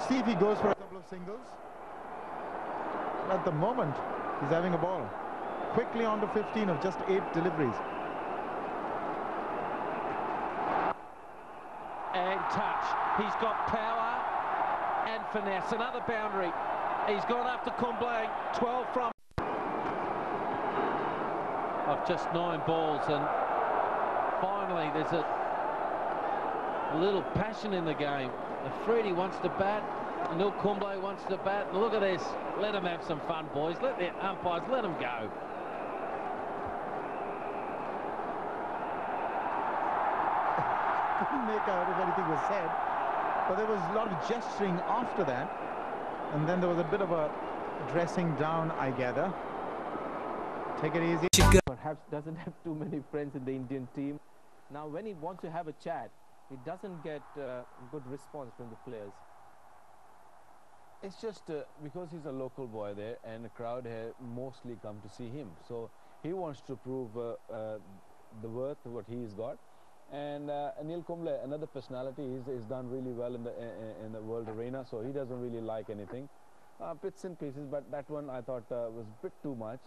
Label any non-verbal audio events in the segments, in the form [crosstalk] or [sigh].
see if he goes for a couple of singles. At the moment, he's having a ball. Quickly on to 15 of just eight deliveries. And touch. He's got power and finesse. Another boundary. He's gone after Kumble. 12 from of just nine balls and finally there's a little passion in the game. Afridi wants to bat, Anil Kumble wants to bat. Look at this. Let them have some fun, boys. Let the umpires, let them go. [laughs] Couldn't make out if anything was said. But there was a lot of gesturing after that. And then there was a bit of a dressing down, I gather. Take it easy. Perhaps doesn't have too many friends in the Indian team. Now, when he wants to have a chat, he doesn't get uh, good response from the players. It's just uh, because he's a local boy there and the crowd here mostly come to see him. So he wants to prove uh, uh, the worth of what he's got. And uh, Anil Kumble, another personality, he's, he's done really well in the in the world arena. So he doesn't really like anything, bits and pieces. But that one I thought was a bit too much,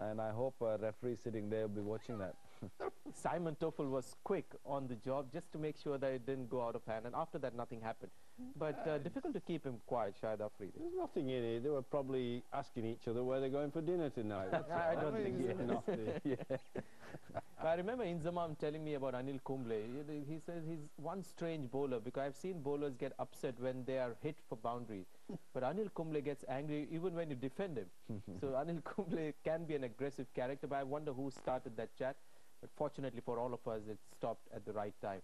and I hope a referee sitting there will be watching that. Simon Taufel was quick on the job just to make sure that it didn't go out of hand. And after that, nothing happened. But uh, difficult to keep him quiet, Shahid Afridi. There's nothing in it. They were probably asking each other where they're going for dinner tonight. [laughs] I all. don't think [laughs] so. [laughs] yeah. But I remember Inzamam telling me about Anil Kumble. He, he says he's one strange bowler because I've seen bowlers get upset when they are hit for boundaries. but Anil Kumble gets angry even when you defend him. so Anil Kumble can be an aggressive character, but I wonder who started that chat. But fortunately for all of us, it stopped at the right time.